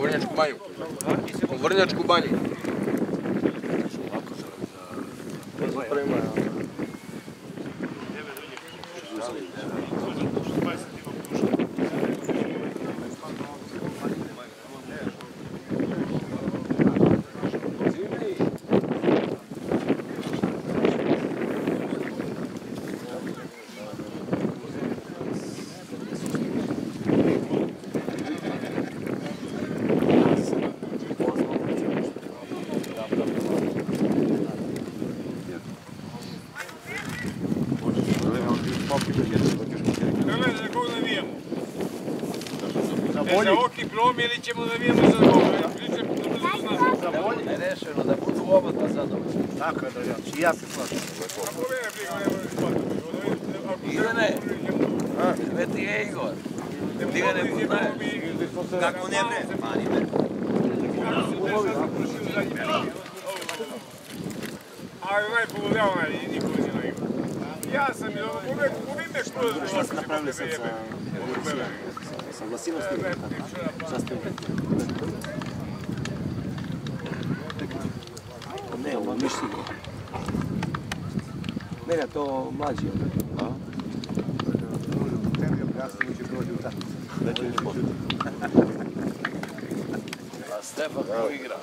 Горнячку баню. Горнячку баню. Ili ćemo navijamo za Boga? Pričam, da ne znam. Rešeno da budu oba dva zadovoljni. Tako je, Dorjanović, i ja se slažem. Ako mene briga, ne shvatiti. Ivane, sve ti je Igor. Ti ga ne poznaješ. Kako ne bre? Onaj povoljava onaj i niko će na ima. Ja sam je ono, uvijek, uvijek što Šta ste napravili sad sa... Sa glasinom ste Šta ste Ne, ovo mišljenje. Ne, ne, to mlađi. A? A Stefan ko igra?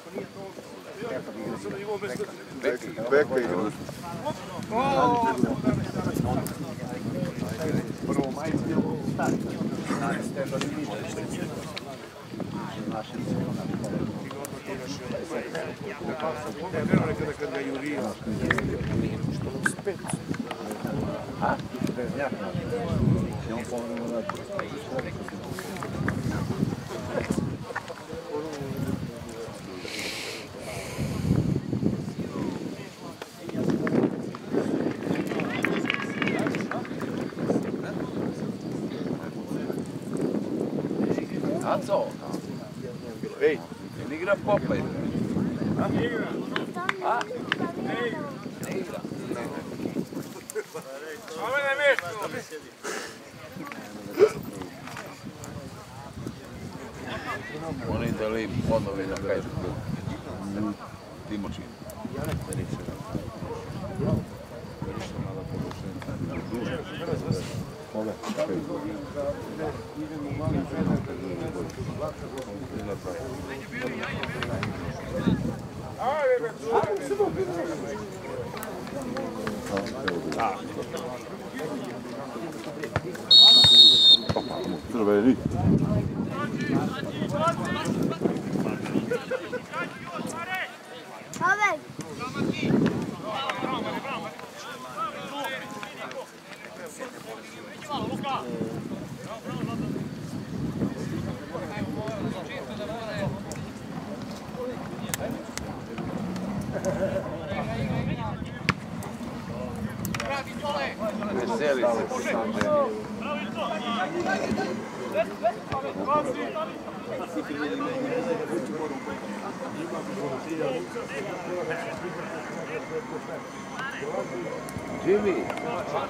Zdravený.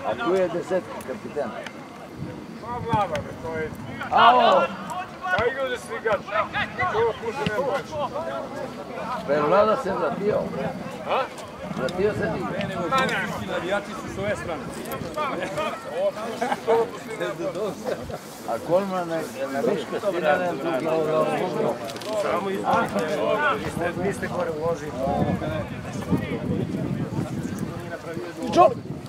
A tu je desetka kapitan. Ma vlada me, to je... Alo, A igra za svigač. To puše ne baš. Perlada se vratio. A? Vratio se ti. Ma ne. A Kolman ne, ne viška stirane drugi Niste gore uložili.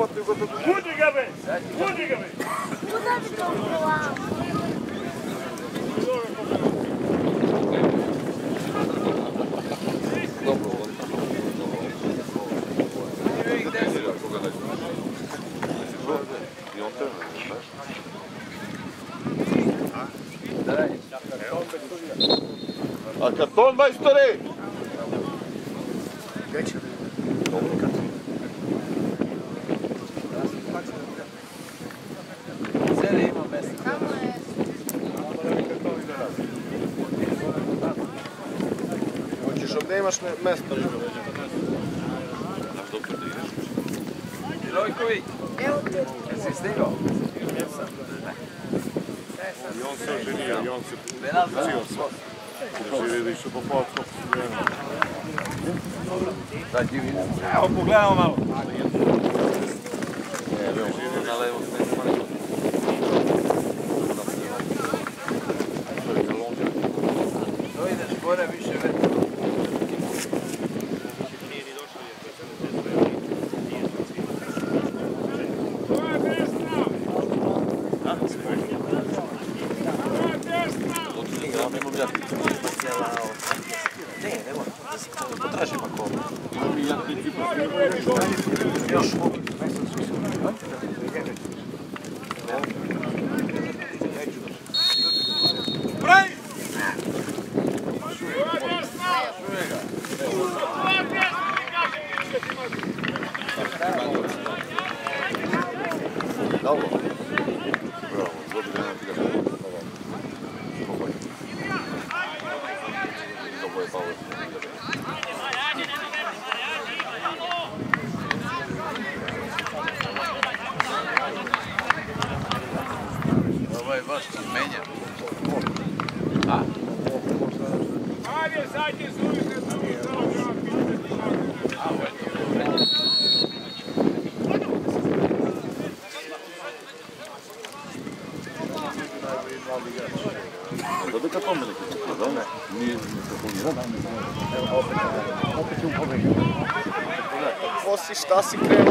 работни го туку. Буди га бе! Буди га бе! Куда би толкова? Добро, А Катон 23! baš me, mesto. Znaš dobro da ideš? Milojković! Evo ti. Jesi stigao? Jesam. I on se oženio, i on se cijel sam. Živjeli su po potku. Dobro. Sad ti vidim. Evo, pogledamo malo. Evo, na levo. potraži pakova. Ali ja ti ti tá? Se crema.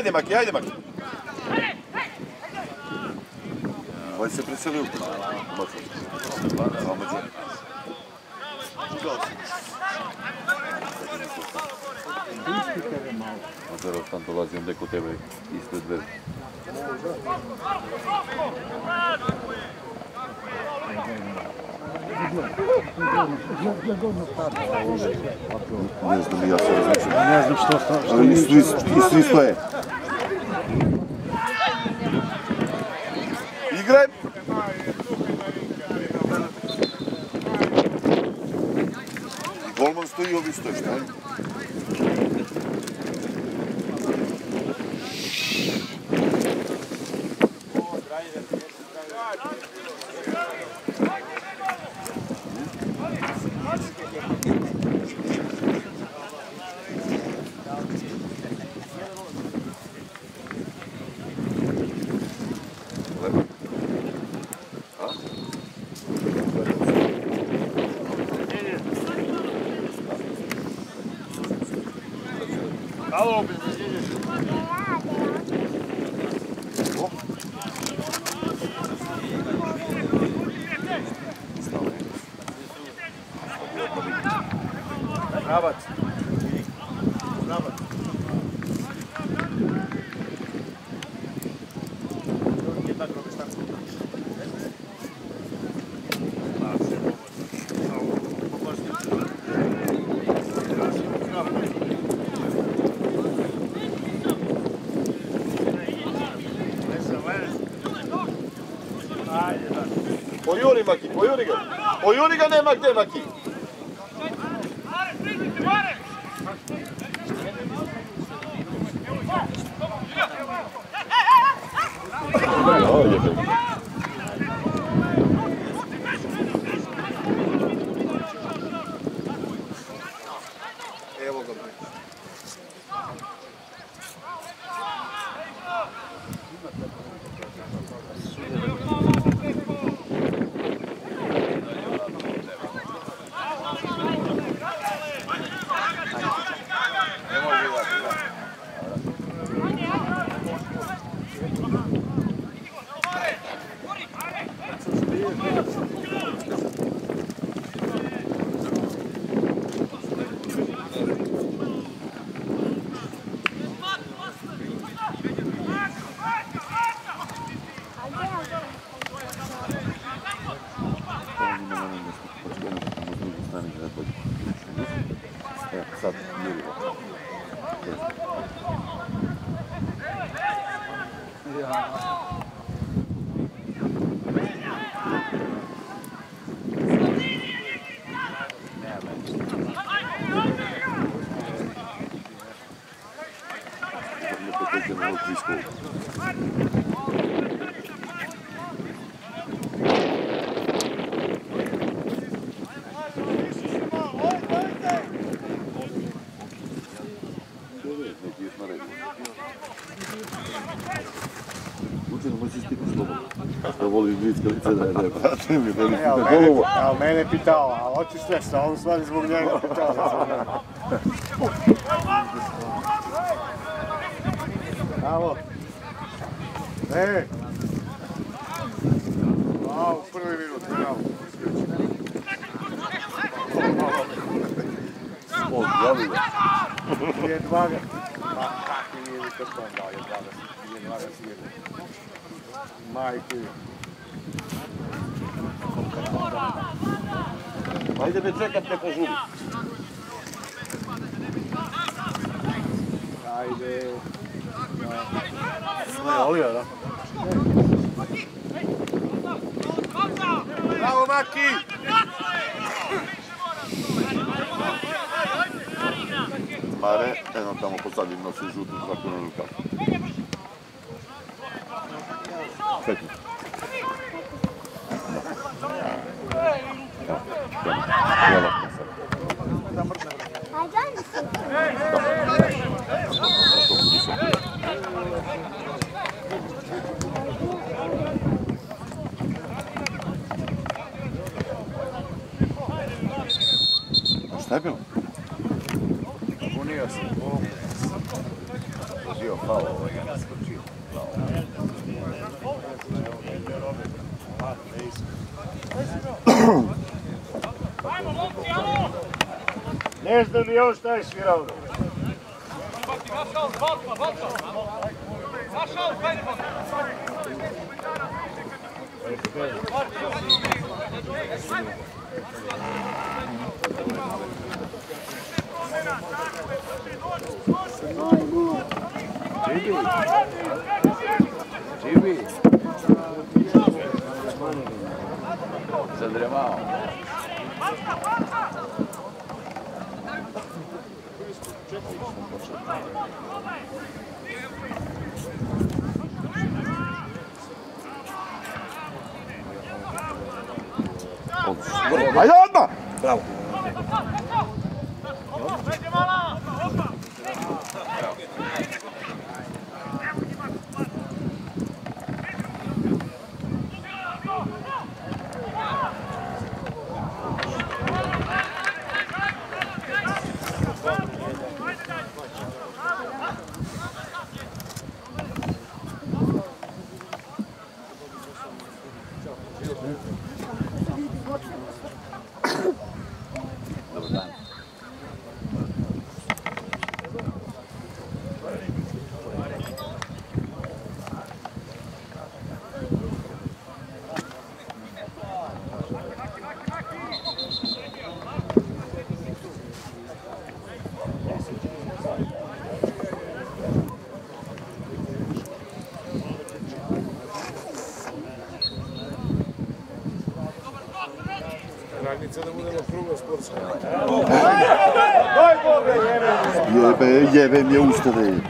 Ajde, Maki, ajde, Maki. Ovaj se preselio u Moću. A zaraz tam dolazi onda kod tebe ispred dveri. Ne znam, ja se različim. Ne znam što sta... Ali i svi, i svi stoje. およりがおよりがね巻きで巻き。Da je ne, brate mi, da da mene, golovo. evo, mene pitao, a hoćeš nešto, a Będziemy czekać na kożury. Ajde. No. Oliver, da? Bravo, Maki! Mare, eno tamo pozadnji nosi žutu za puno rukav. Petnicu. يلا Još šta je svirao? Thank you. jebem je už tady.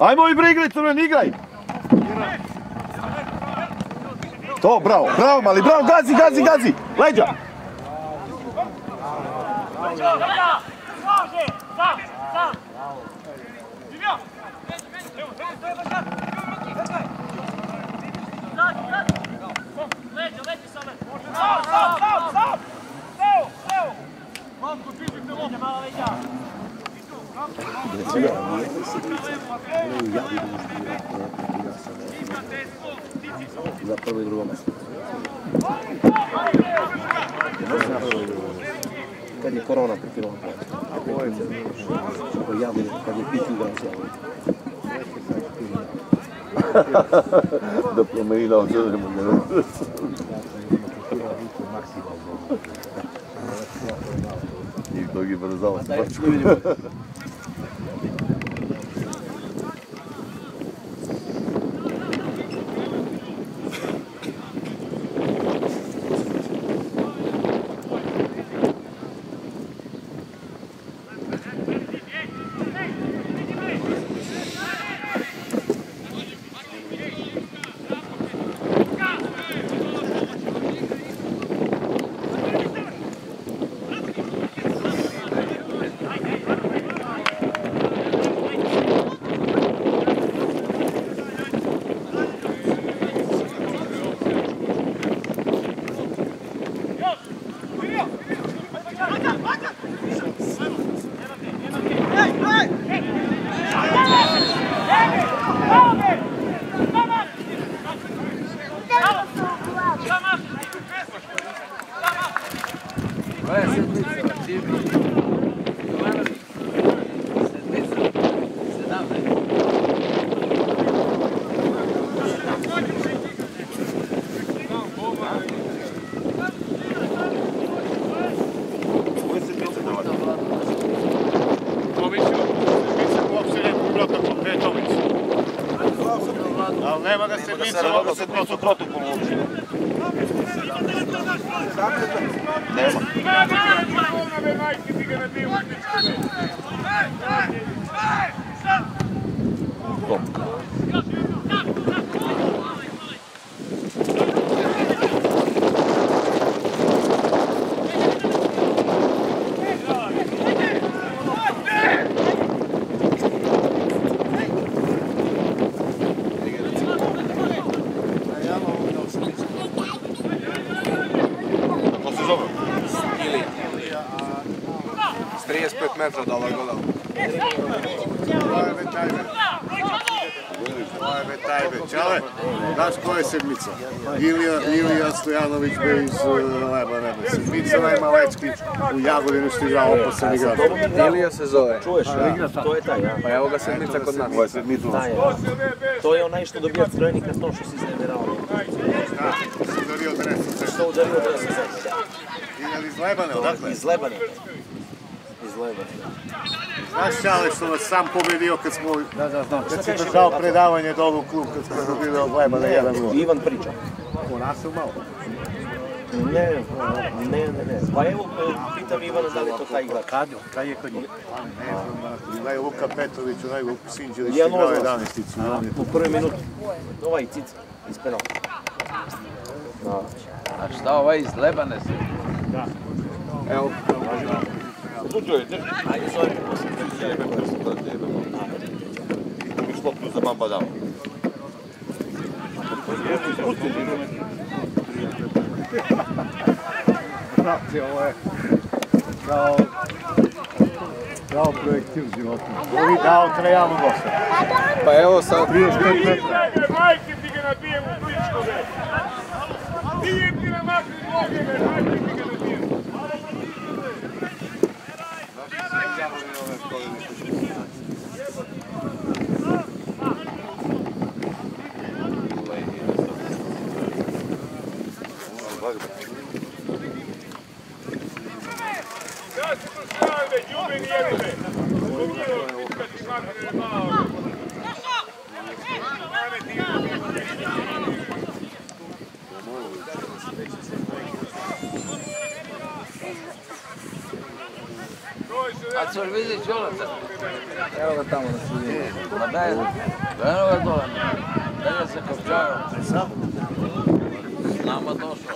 Ajmo i brigli crveni, igraj! To, bravo, bravo mali, bravo, gazi, gazi, gazi, leđa! Sam, sam, sam! Živio! Evo, to je baš corona perché non può. Poi gli altri, per gli più chiudono sempre. De primării la 100 de mâncăruri. Nici dogii vă răzau să faci cu mine. Zaraz mogę sobie cukrotu 35 metra da ovaj gola. Ajme, tajme. Ajme, tajme. Čale, znaš ko je sedmica? Ilija, Ilija Stojanović be iz uh, Leba Nebe. Sedmica najmalečki u Jagodinu što igra opasan igrač. Ilija se zove. Čuješ, to je taj, ja. Pa evo ga sedmica kod nas. Ovo je. To je onaj što dobija crveni karton što si iznemirao. Da, si udario dres. Što udario zove. Ili iz Lebane, odakle? Iz Lebane. Iz Lebane. Znaš Čale što nas sam pobedio kad smo, da, da, znam, kad si držao predavanje dolu u klub kad smo dobili od Lebane 1-0. Ivan priča. U nas je malo. Ne, ne, ne, ne. Pa evo, pitam Ivana da li je to taj igrač. Kad, kad je kod njih? Ne znam, onaj Luka Petrović, onaj Luka Sinđelić Ja igrao možda. 11-icu. U prvoj minuti. Ovaj cica, iz penala. A šta ovaj iz Lebane se? Evo, Tuđoj, ne? A i zove posle te jebe, posle te jebe. Mi šlo tu za bamba dao. Pusti, Znate, ovo je kao dao projektil životno. Ovi dao trejamo dosta. Pa evo sad... 35 metra. Majke ti ga nabijem u bličkove! Bijem ti na makri noge, majke A ćeš vidjeti čolaca? Evo ga tamo na sredini. Ma daj, evo ga dole. Daj se kopčarom. Nama došlo.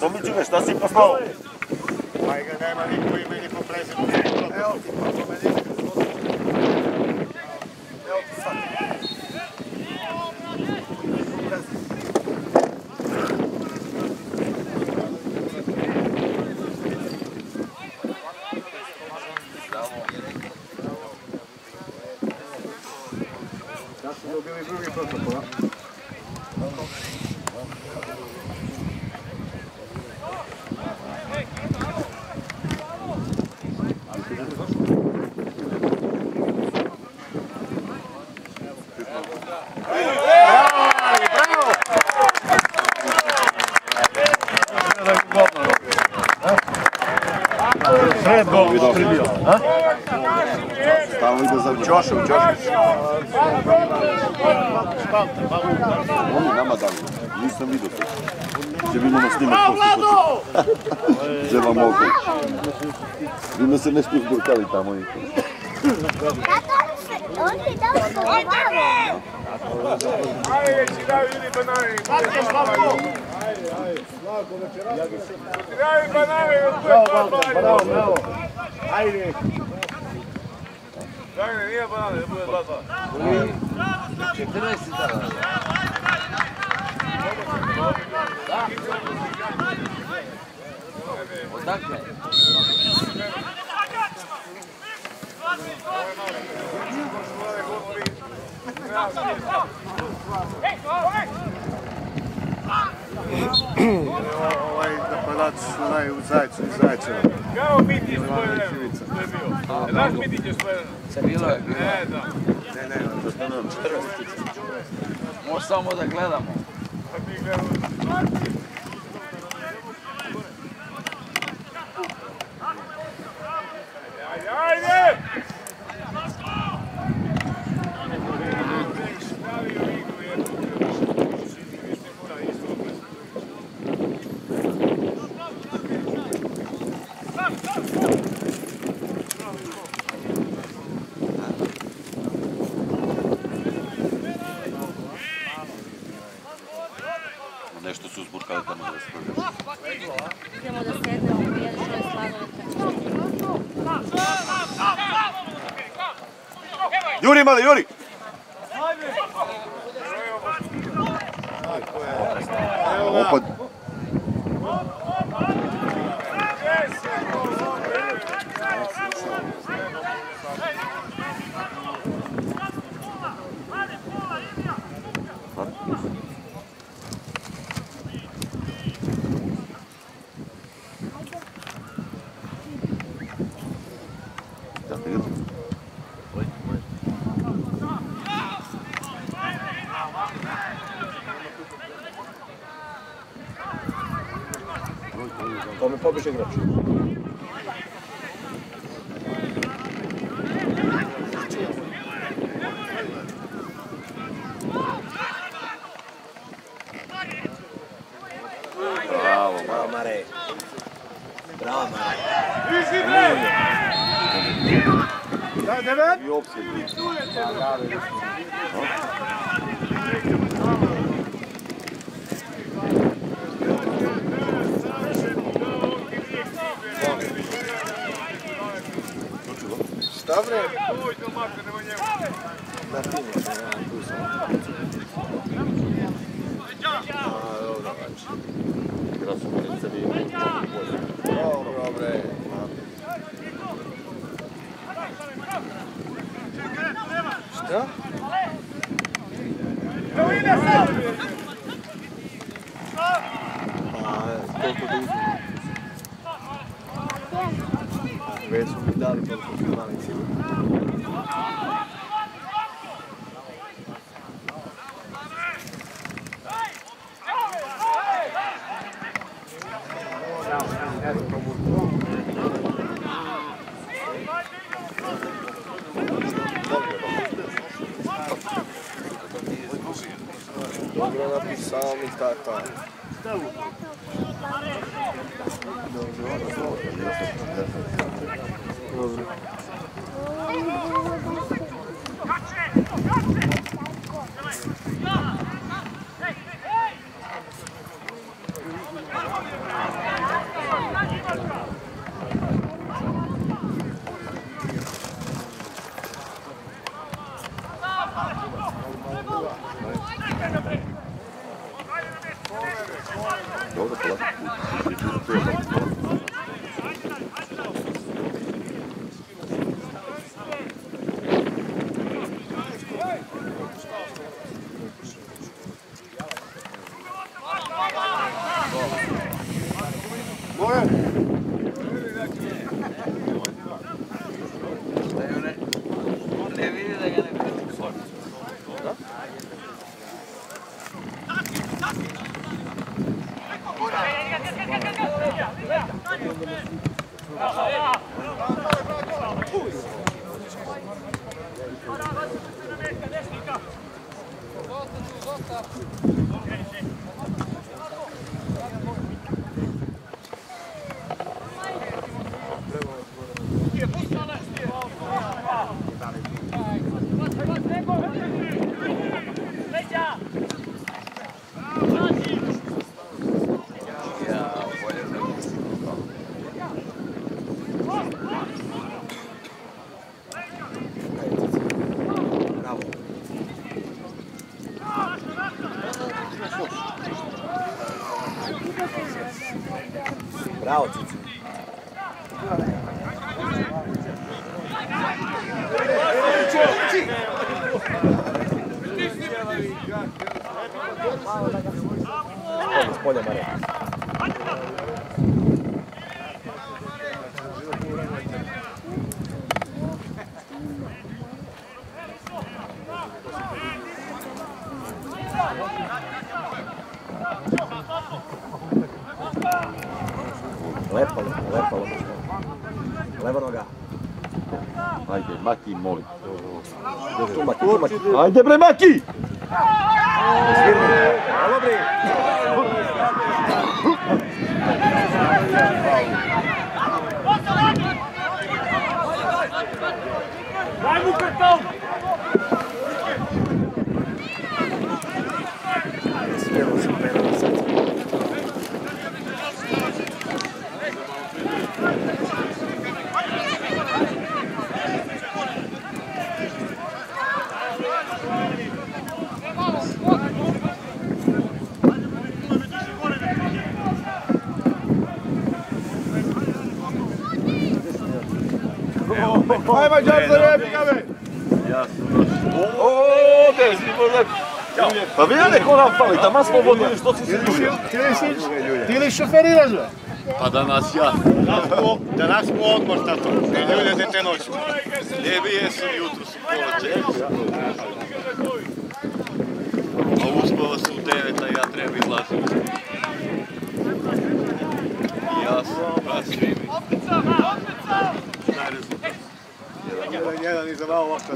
Tomiću me, šta si poslao? Maar ik daar maar niet goede manier van presentation. Ovaj napadač onaj u Zajcu i Zajčeva. Kao biti svoje To je bio. Znaš biti će svoje Bilo je, bilo je. Ne, ne, ne, ne, ne, ne, ne, ne, ne, ne, ne, ne, ne, Dobro na pisałam i tata. Tá, tá. Dobro. Dobro. Molim. Ajde bre, Maki! Alo bre. Daj mu karton! Smijelo se pena sad. Ajmo, Đorđe, jebi ga me! O, gdje si možda... Pa vi neko nam fali, tamo smo vodili, što si se ljulio? Ti li šoferiraš me? Pa danas ja. Danas smo odmor, tato. Ne ljuljete te noću. Ne bi jesam jutro su pola. A uspava su u devet, a ja treba izlaziti. I ja sam rasvim. Najrezultat. Jedan, iza malo lopta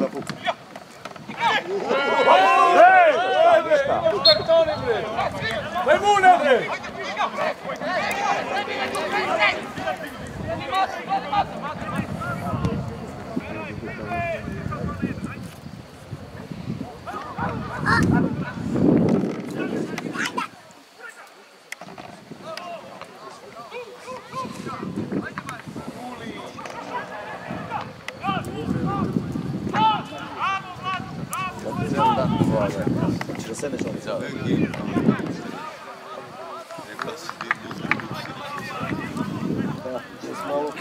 uwagę. Piosenek rządzowych. Jest mało.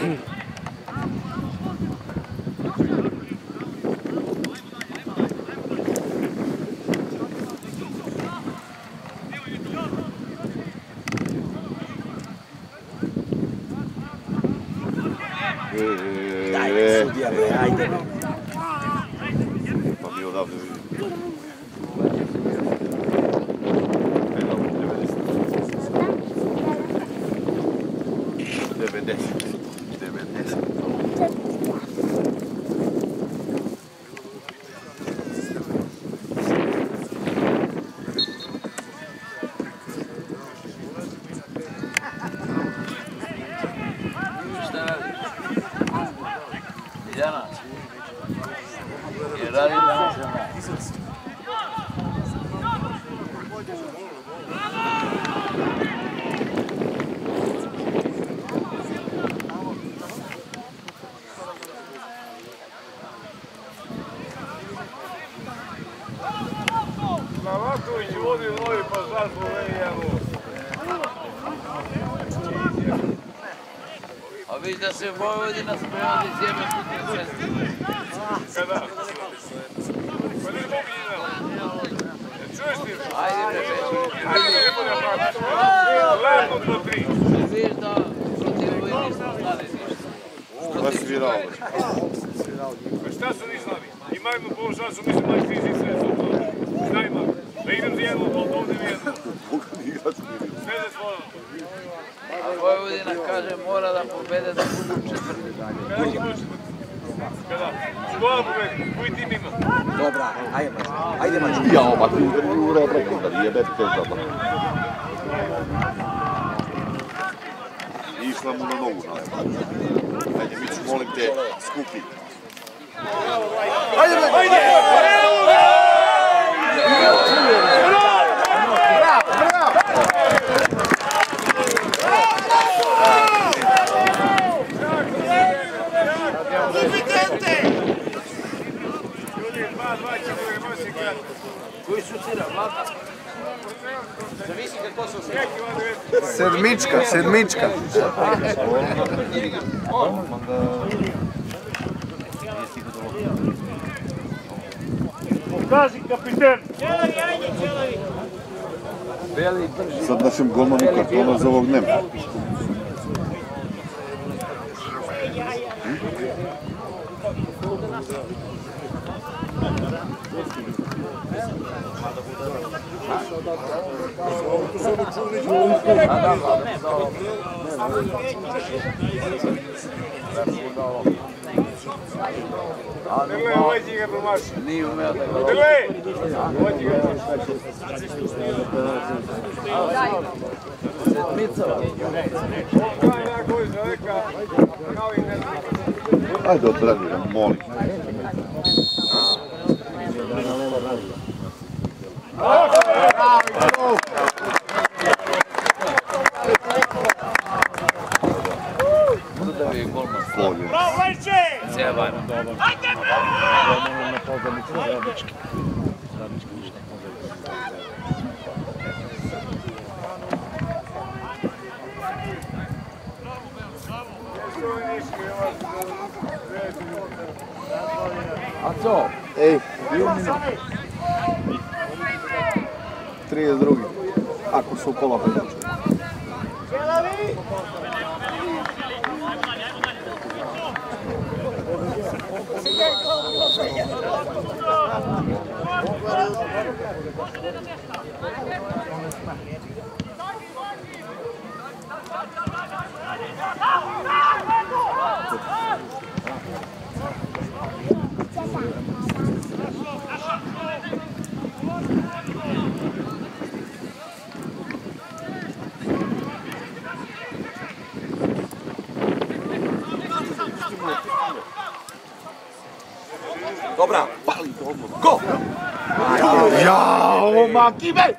Наши воины нас прямо землю molim te, skupi. Ajde, ajde! Koji su tira, vlada? Sedmička, sedmička. Kaži kapiten. Sad našem golmanu kartona za ovog nema. Ga ne. Ajde, odbrani, molim. Aco, ej, bio mi je s drugim, ako su pola 야, 오마 기발.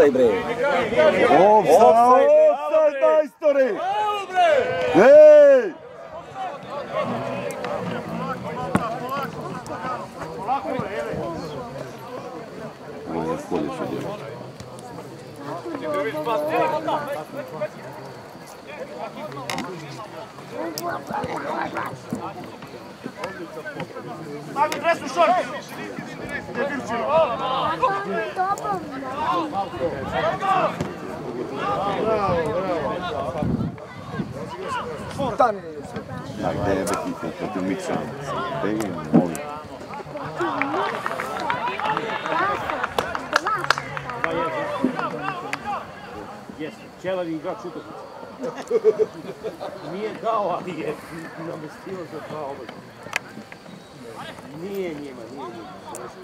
Offside bre. Offside, offside, majstore! Ej! Ovo je sljedeće djelo. Ja, gde je Bekita protiv Miksona? Gde je? Jeste, ćelavi igrač. Nije dao, ali je namestio za dva. Nije njima,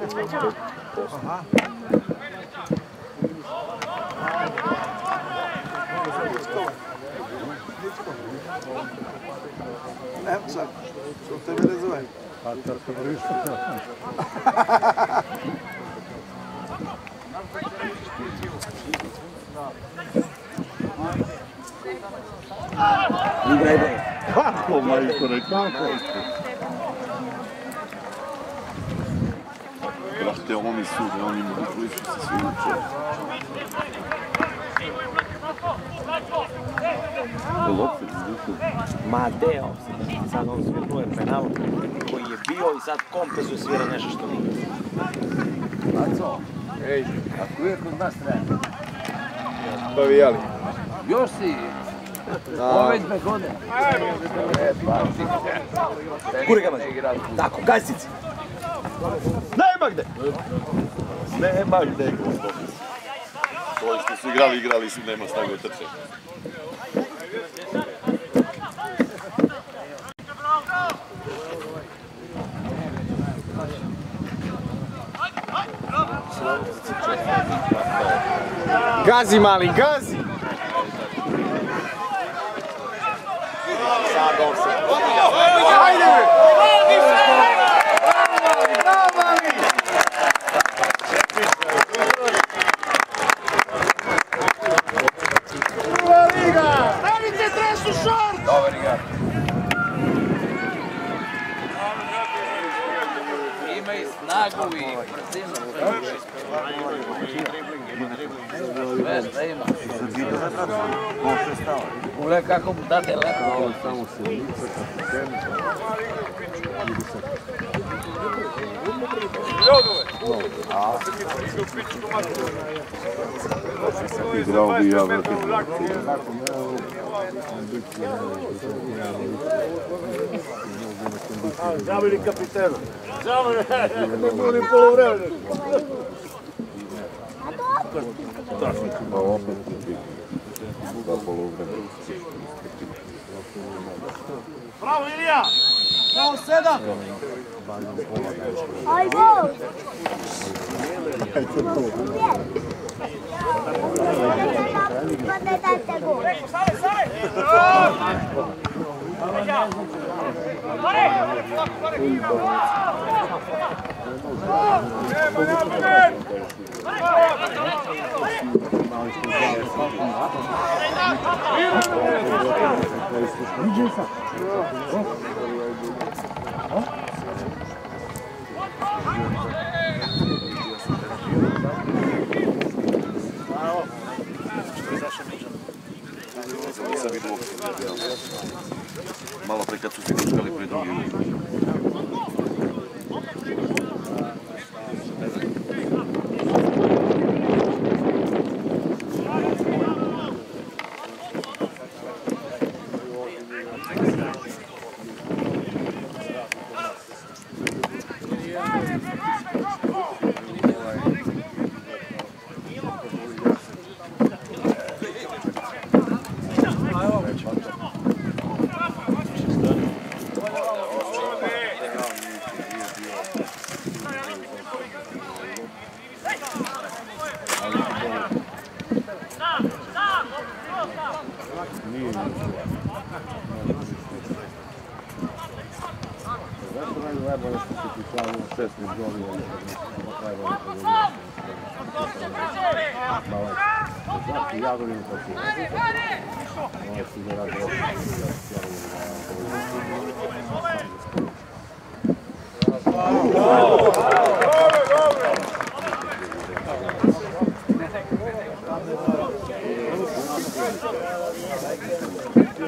Evo sad, što te mene zove? Pa teroristu. Igraj, igraj. Kako, majko, kako? Brate, oni su, oni mogu više se svi uče. Jel opet izdušio? Ma de offside. Sad on svirnuo je penal koji je bio i sad kompenzuje svira nešto što nije. Ej, A uvijek kod nas treba. bavijali. Još si ove dve godine. Kuri ga mazi. Tako, gajsici. Nema gde! Nema gde! Koji što su igrali, igrali su, nema snage trče. Gazi mali, gazi! Ima i snagu i brzinu. Sve šta ima. Ule kako mu date lepo. Igrao bi ja, brate. Zabili kapitena. Zabili, ne budi polovremena. Pa opet. Da polovreme. Bravo Ilija! Aj, gol! Pa ne dajte gol. Zawidłów. malo prikazuju svi kučkali pred drugim.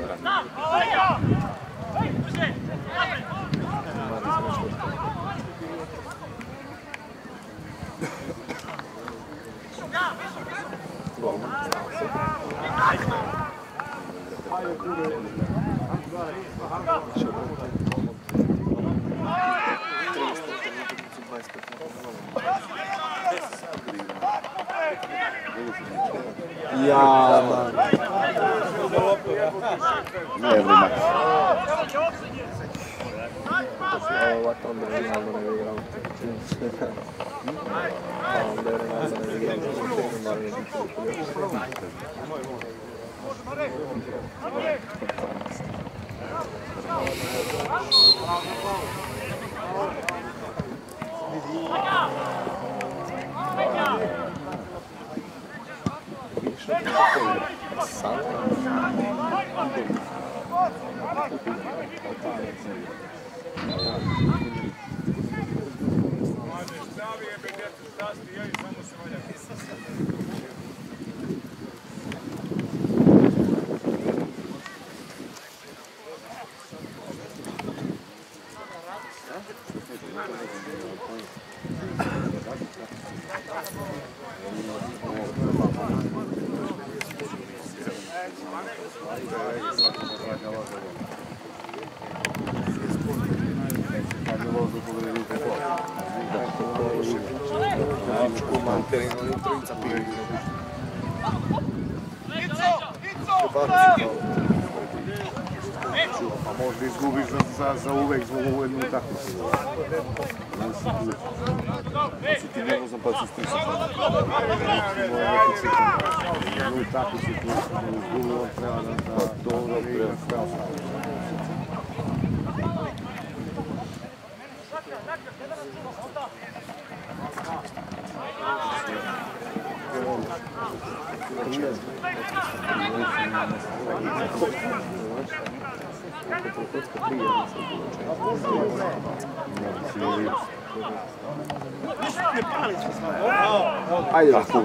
fotografia. Yeah. Satan drar handen över granten. Fan, det är den handen över granten som filmar in Satan.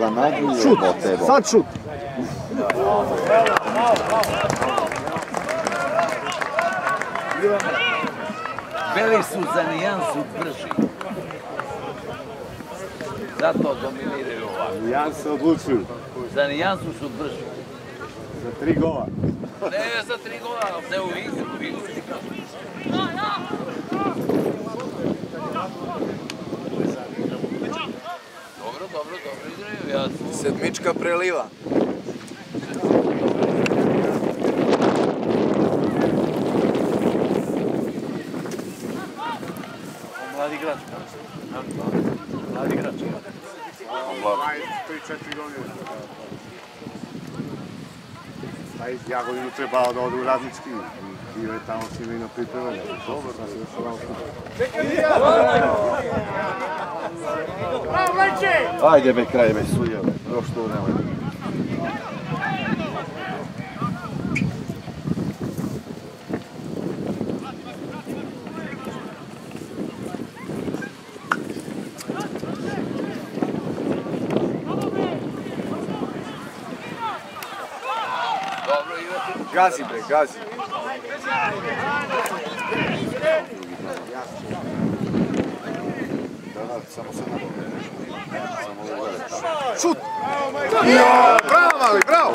Ga nađu, jebote, bo. Sad šut! Beli su za nijansu brži. Zato dominiraju ovako. Ja se odlučuju Za nijansu su brži. za tri gola. Ne za tri gola, ali ne u igru, u igru. Dobro, dobro, igraju, ja Sedmička preliva. mladi igrač. Mladi igrač. 3-4 godine. Taj Jagodinu trebao da ode u radnički. Bio je tamo s njima i na pripremanje. Dobro, da se još ovamo Ajde be, kraj be, suje, be. Još to nemoj. Gazi bre, gazi. Samo se Šut! Jo, bravo, mali, bravo!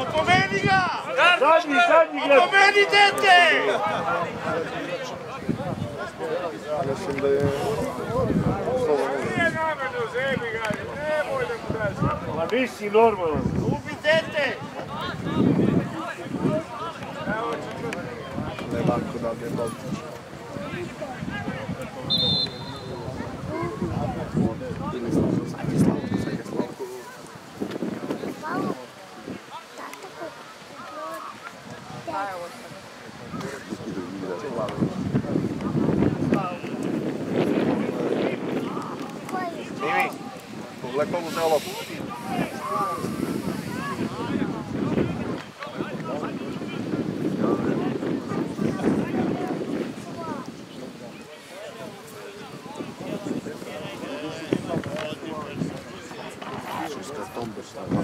Opomeni ga! Zadnji, zadnji gled! Opomeni dete! Mislim da je... Nije namerno, zebi ga, nemoj da mu daš. Ma nisi normalan. Ubi dete! Ne lako da je loptu. Pogledaj komu se loptu. Капелов.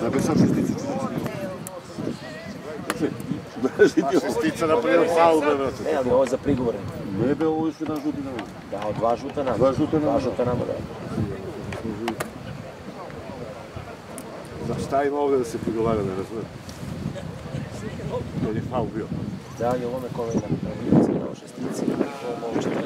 Да е, бе са шестици. Шестица направил фаул, бе, брате. Не, ами ovo je za prigovore. Не бе, ovo je još една жутина. Да, от два жута нам. Два жута нам. Два жута нам, да. Ima ovdje da se prigovara, ne razumijem. Kad je faul bio. Da, ali ovome kome je na prvici na šestici, ovo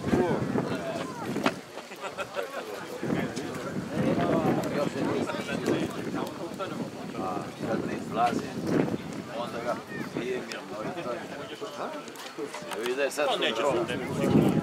Yes, that's well, what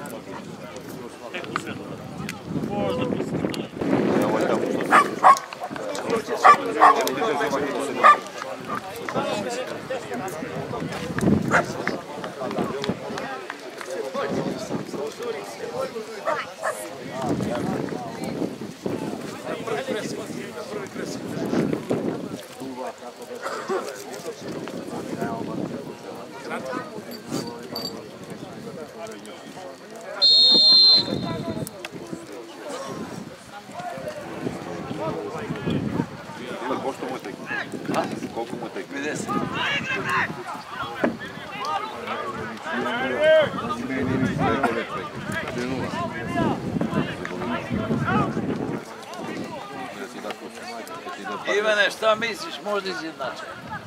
možda izjednače?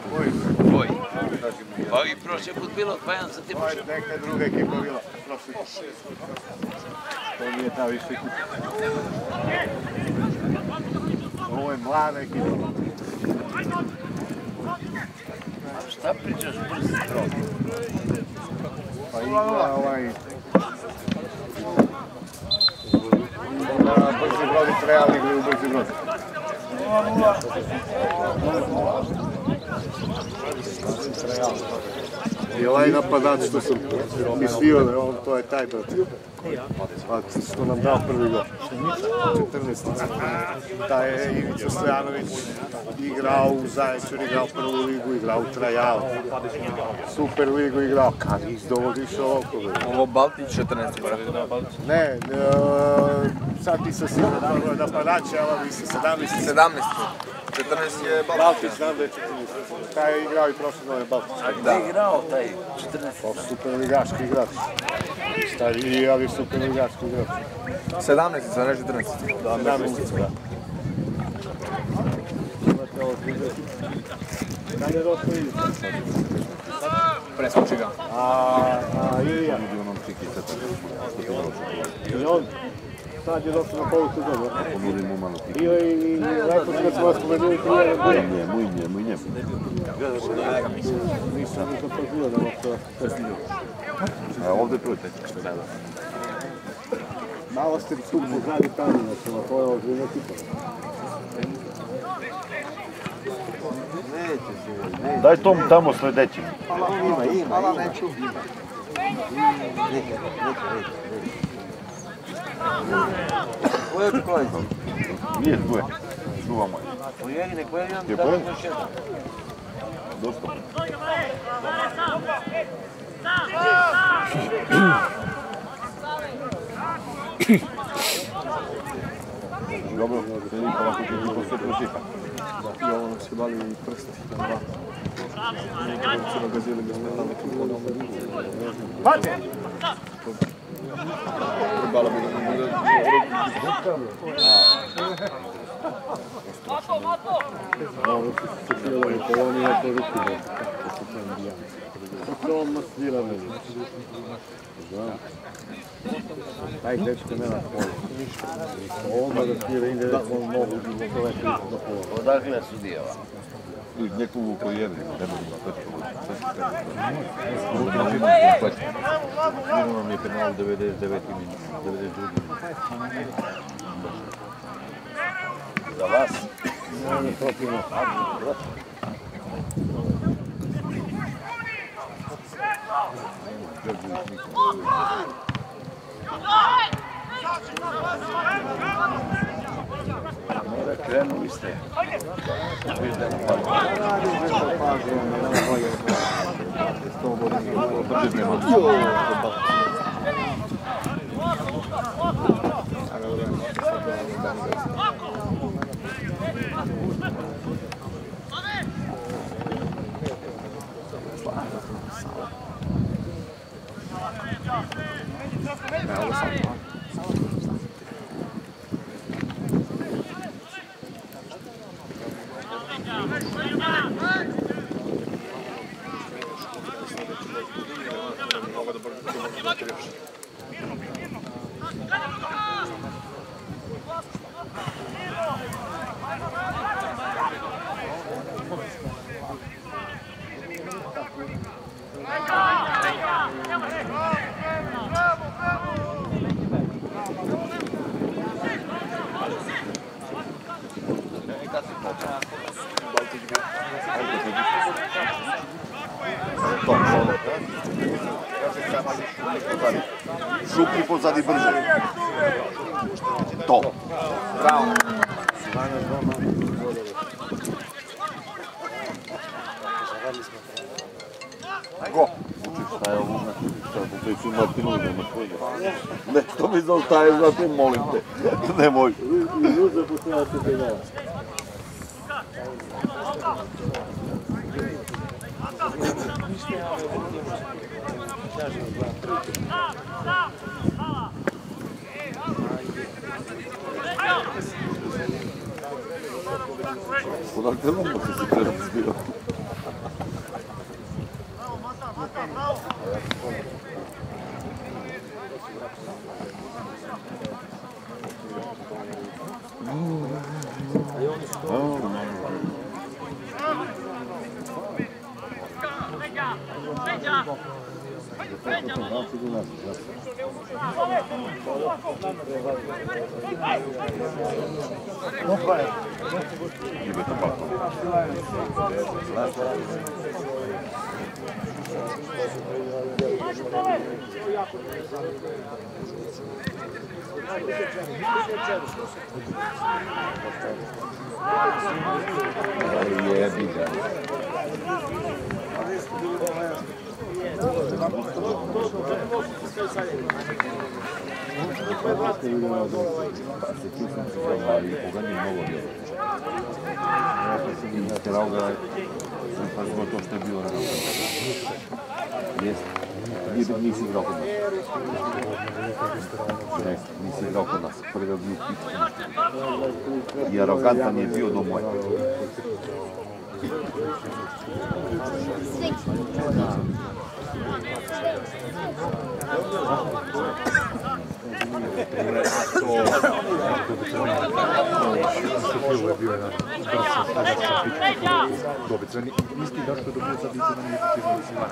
Koji? Pa i prošli put bilo 2 za ti može. Neka je druga ekipa bila. prošli put. To nije ta više ekipa. Ovo je mlada ekipa. Šta pričaš brzi strog? Pa igra ovaj... Brzi brodi trebali igraju u brzi brodi. I ovaj napadač što sam mislio da je on, taj brat. Pa što nam dao prvi gol. 14. Taj je Ivica Stojanović igrao u Zaječar, igrao prvu ligu, igrao u Trajalu. Super ligu igrao. Kad ih dovodiš ovako? Ovo Baltić 14. Ne, e, sad ti sa si napadač, ali vi sa 17. 17. 14 je Baltić. Baltić, znam da je 14. Taj je igrao i prošle godine Baltić. Gdje je igrao taj 14? Pa super ligaški igrač. Stariji, ali super ligaški igrač. 17, sa ne 14. Da, 17, da. Kad je došlo? Preskoči ga. A, a Ilija? I on? Sad je došlo na polu sezonu. Ponudi mu malo tih. Bio i rekao sam da smo vas spomenuli prije. Moj njemu i njemu i njemu. Nisam nisam pozivao da vas to A ovdje čujete. Malo ste tu poznali tamo, znači, na to je ozbiljna tipa. Daj tom tamo sledećim. Je? Nije tu je. Čuvamo je. Nam da još jedan. Dosta. Dobro, sedi polako ti ti sve prošika. I ovo nam se dali i prsti, na dva. Nekako su ga na nekim podom. Pate! Mato, mato! Ovo su bile i kolonije na poruku. To odmah svira meni. Znam. Taj dečko nema polu. Odmah da svira ide, on mogu da a Odakle su dijela? Некому проявити. Він нам не пенал 99 мін. 92 мін. За вас. Давай! da krenuli ste vidim da napadu. Ne, ovo sam götürüyoruz. Šuplji pozadi brže. To. Bravo. Go. Šta je ovo? Ne, što mi zaostaješ, znate, molim te. Nemoj. Odakle vam kažem za trojke. Odakle vam možda se treba zbio? Bravo, Mata, Mata, bravo! Ali jebi ga. Jest. Niby nie sygnał po nas. Jest, nie sygnał po nas. Przerobił piłkę. I aroganta nie bił do mojego. と別にミスティ出すこともさ別に言ってもすまない。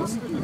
Nasıl gidiyor?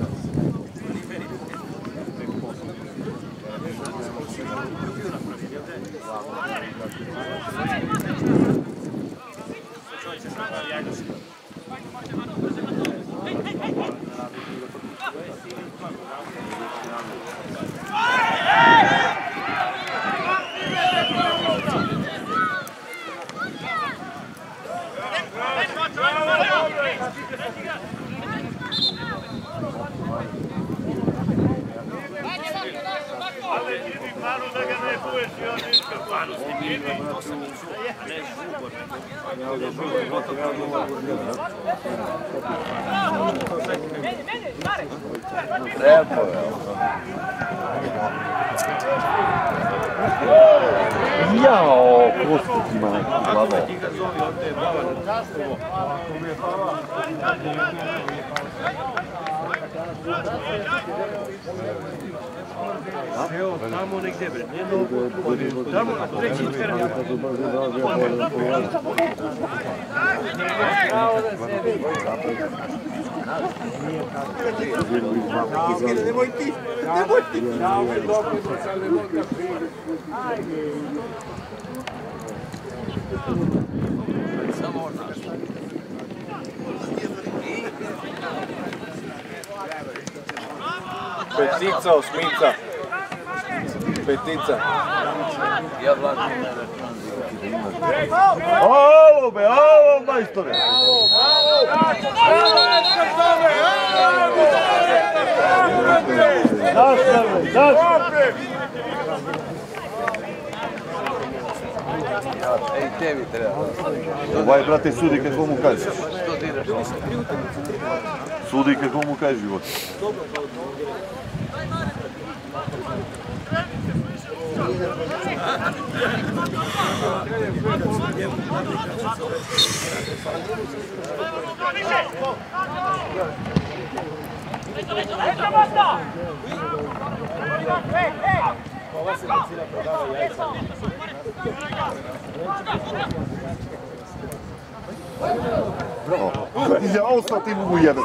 Osmica. Petica. Ovo be, ovo majstore. Ej, tebi treba. Ovaj, brate, sudi kako mu kažeš. Što diraš? Sudi kako mu kažeš život. Bravo. Ja ostati mogu jedan.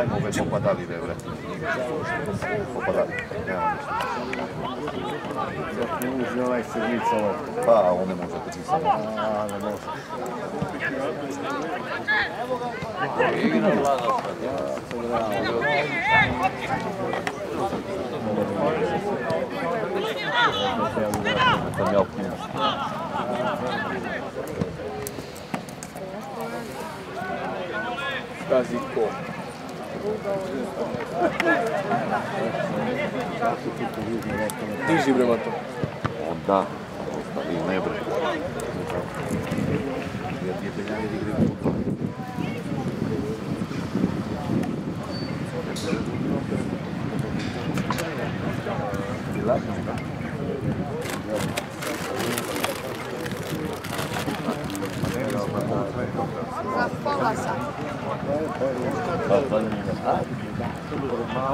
Hajmo ove popadali, bre. Popadali. Nema ništa. Ne onaj sedmica ovo. Pa, ovo ne možete pisati. A, ne može. Igra vlada sad. Sam ja optimist. Pazi ko. Diži bre, vato. Onda, ne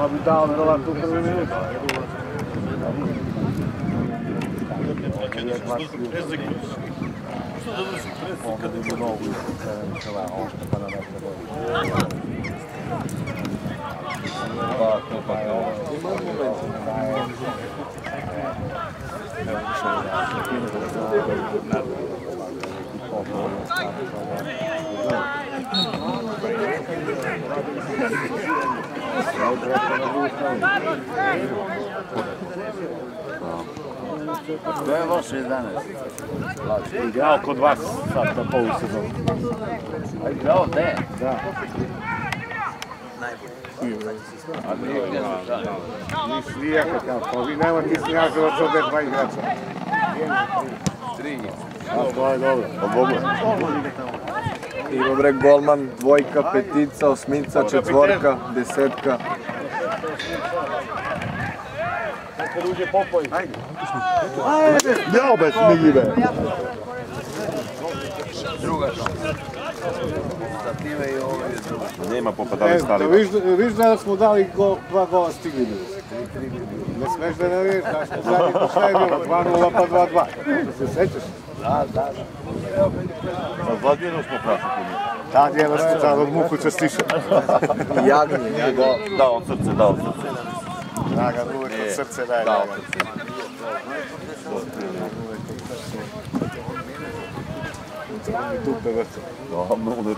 I'll be down in about three minutes. Thank you. To je loše 11. Igrao kod vas sad na polusezonu. A igrao te? Da. A nije gdje su kao, pa vi nemate nijaka da čovjek dva igrača. Tri. A to je dobro. Pa dobro. Ima bre golman, dvojka, petica, osmica, četvorka, desetka. Kad uđe Popoj. Ja bez smigive. Druga šansa. Za time i ovo je druga. Nema popadali stari. Viš, viš da smo dali go, dva gola stigli bili. Ne smeš da ne vidiš, da smo zadnji šta je bilo, 2-0 pa 2-2. Se sećaš? Да, да, да. С два дена сме прашали. Да, ние върши трябва от мухо, че слиша. Ягни. Да, от сърце, да, от сърце. Да, от сърце, да, да. Тук да. Да, много да.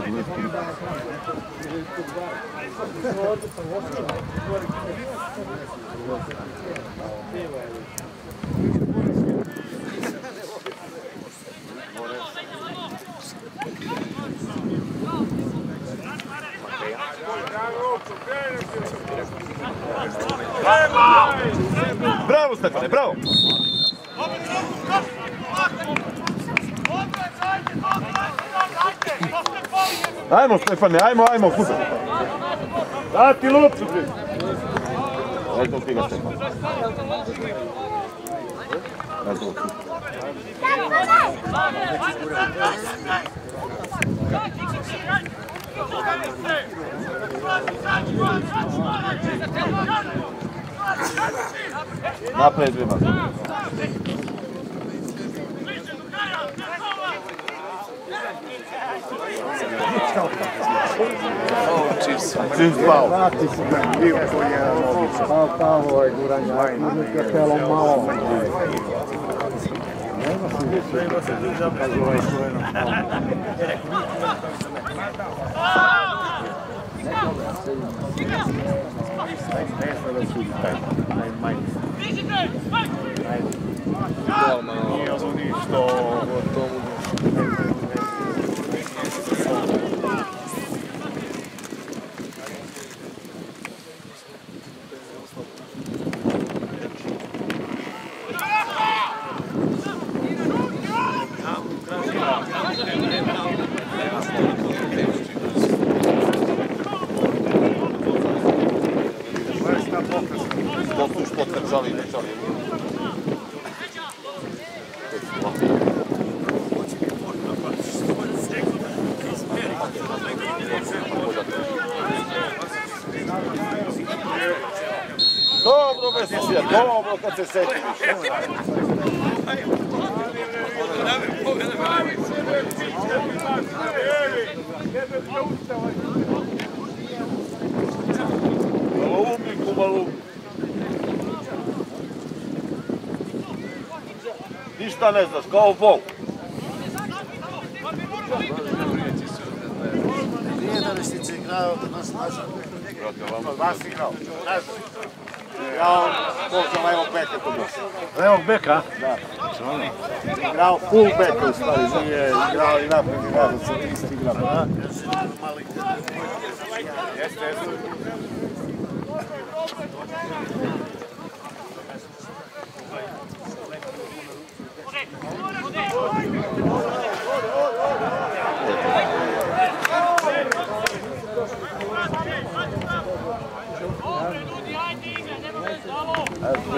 Thank you. Bravo, Stefane, bravo! Ajmo, Stefane, ajmo, ajmo, kuda. Dati loptu, bre. Eto ti ga, Stefane. Napred Biba. Čist pao. Vrati se na dio koji je lovica. Pao, pao, ovaj guranje. Uvijek je telo malo. Nema se više. Nema se više. Nema se više. Nema se više. Toma, toma. Se setiš. Malumniku, malum. Ništa ne znaš, kao Bog. Nije da lištice igrao da nas naša. Vas igrao, ne znam. Koliko levog beka to bio. Levog beka? Igrao full beka u stvari, nije igrao i napred i nazad, isti igrao. Jeste, jeste.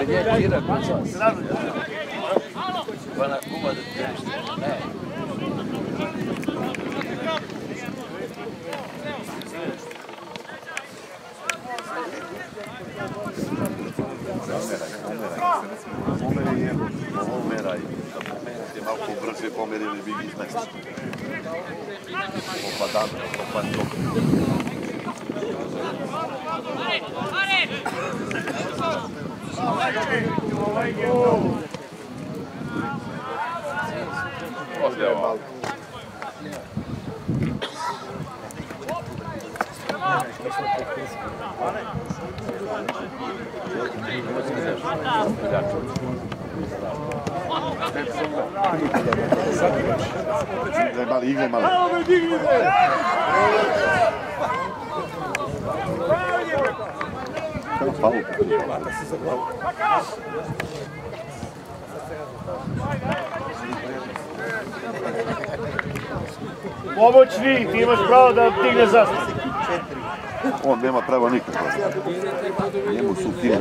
Ninguém é tira. Quando a Cuba do texto, né? Palmeiras inimigo next. Compadado, compadado. Allez, allez Zajebali igre malo. vai, dignite! Faul? Pomoćni, ti imaš pravo da digne zastavu. On nema pravo nikako. Njemu su kine.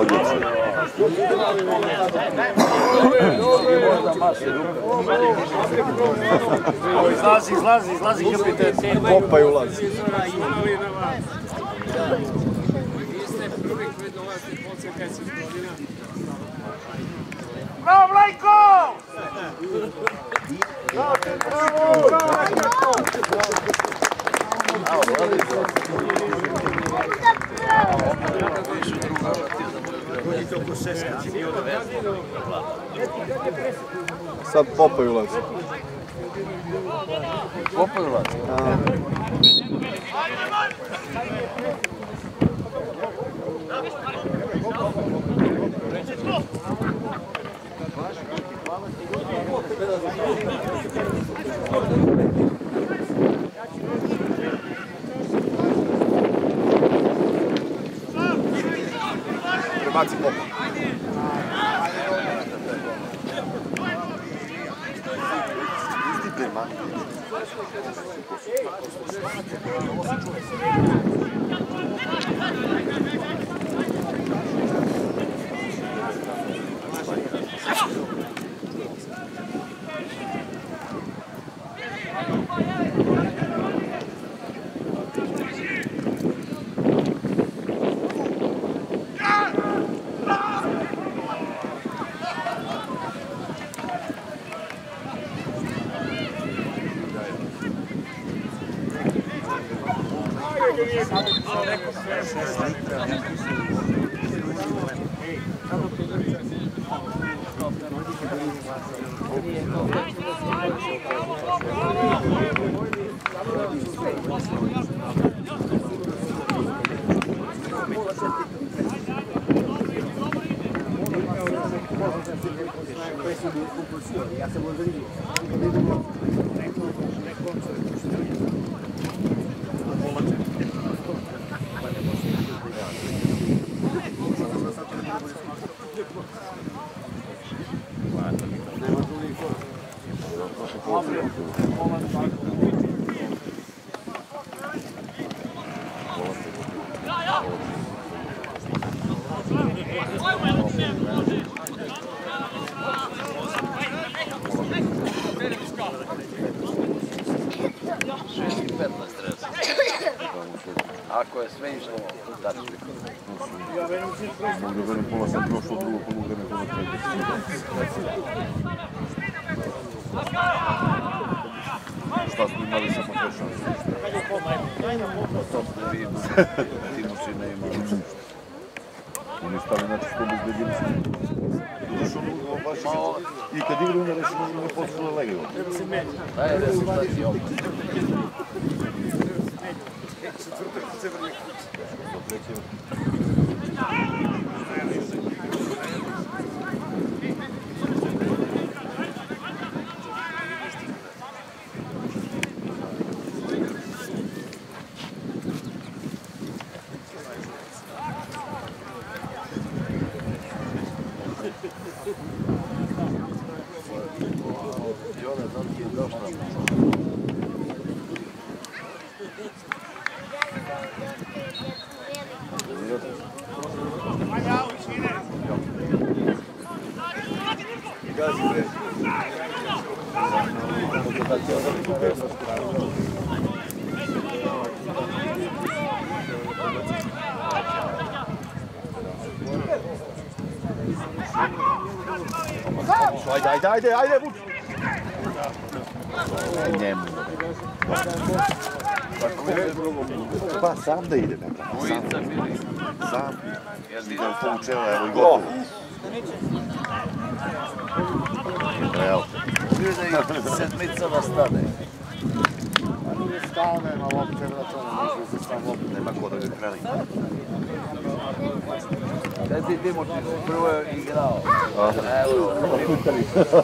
Odlično. Izlazi, izlazi, izlazi kapitan. Kopa i ulazi. Bravo, Vlajko! Sad Popa i ulazi. Kopa i ulazi. Popa. Maakt op. Thank. coisa, vem isto. Mogę wyrypować, proszę o drugą pomogę na to. Šta smo imali samo dve šanse. Na to ste vi Timoči ne ima ništa. Oni stali znači što bez o I kad igraju na rešenju, ne posule legio. Ajde, da se stavi opet. Ajde, ajde, vuč! Njemu. Pa sam da ide neka. Sam. Sam. Da povučeva, evo i gotovo. Evo. Bio da i sedmicama stane. Stane na lopte, vrata, može se sam lopte, nema ko da ga hrani. Kad ti Timoči prvo je igrao. Evo.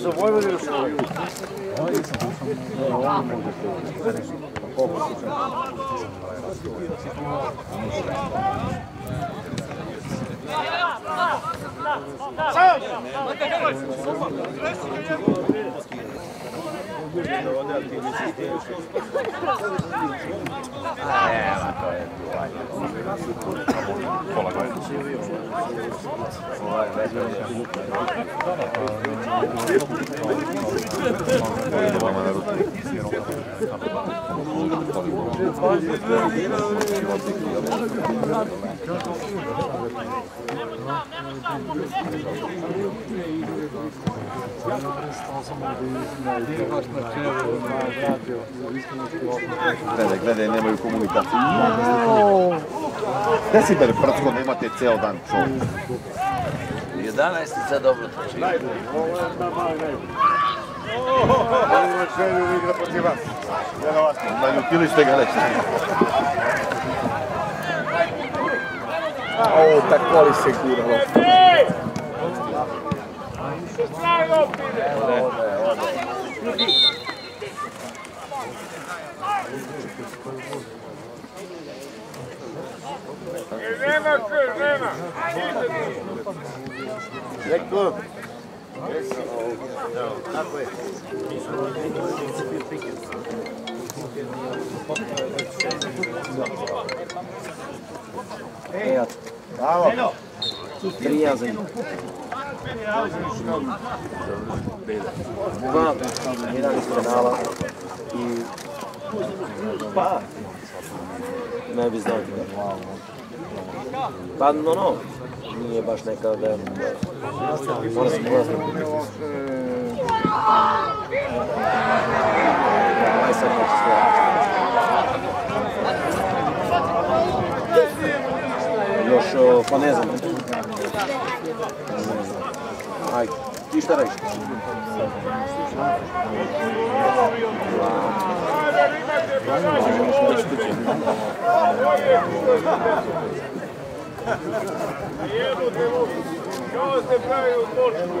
se vojvodi da se vojvodi. Sam! Ah, é, ma Con la guardia. Thank you. Gledaj, gledaj, nemaju komunikaciju. Gde si bere prcko, nemate ceo dan čovjek. 11 dobro trči. Oni ima želju igra protiv vas. Vjerovatno, naljutili ste ga reći. O, tako li se guralo. Kızıma kızıma. Bekle. Evo, bravo. Prijazen. Dva, jedan iz penala i... Pa, ne bi znao. Pa, no, no, nije baš neka da... Mora se mora. Još, o, pa ne znam. Ajde, ti šta reći? Jebote mu, kao se pravi u točku.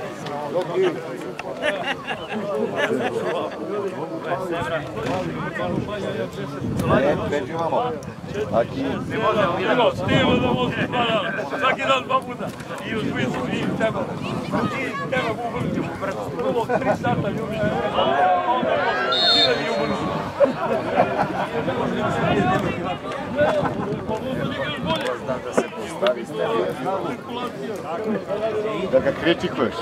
Peđi imamo. Aki, Evo, stivo da vozi dana. Svaki dan dva puta. I u Da ga kritikuješ.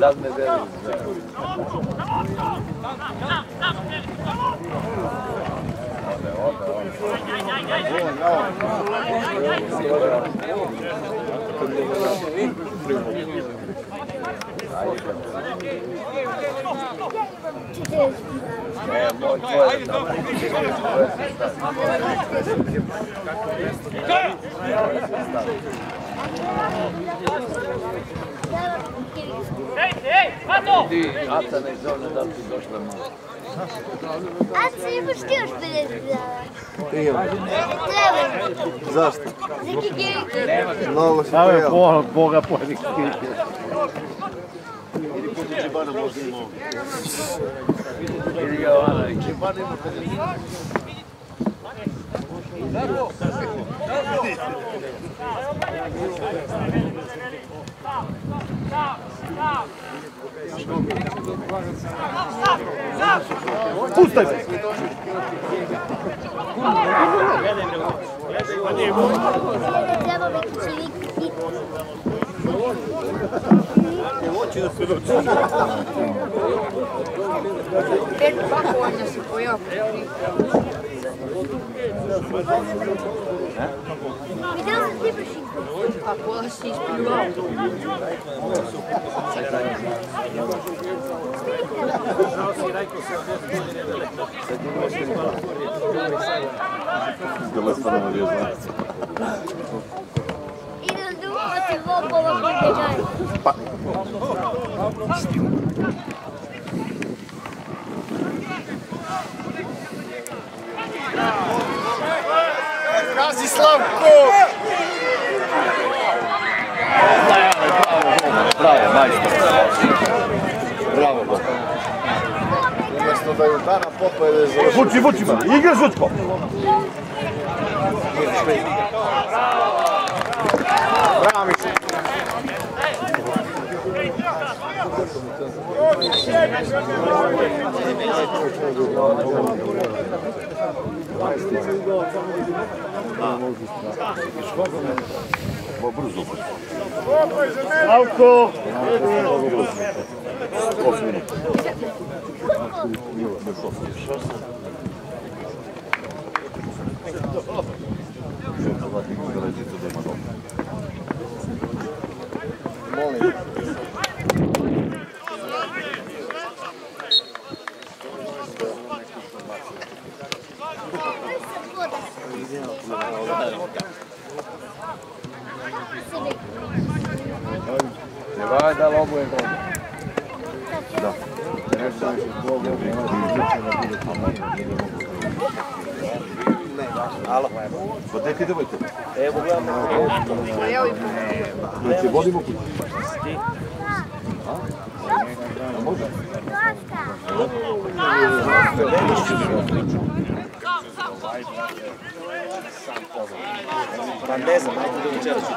Zazme Zeliz. Thank you. Ti, ne zove da ti došla malo. A ti imaš ti još 50 dinara? Treba. Zašto? Za kikiriki. Mnogo si. Boga, pojedi kike. Ili. Ili Jovana. Pustaj se! Treba biti kikiriki. Pet pakovanja se Me dá uns livros, Chico. A porra se inspirou. Pela segunda vez, né? E não deu outro voo pela porta de Kazi Slavko! Bravo, majstor. Bravo, Bog. Umjesto da ju dana popojede za Vuči, vuči me! Igra Žučko! Bravo mi se. Brzo. Auto! Osmini. Šest. Vaj da lobu je gol. Pa daj ti devojte. Evo gledamo. Evo i Znači, vodimo kuću. Pa ne znam, ajde do večera ću.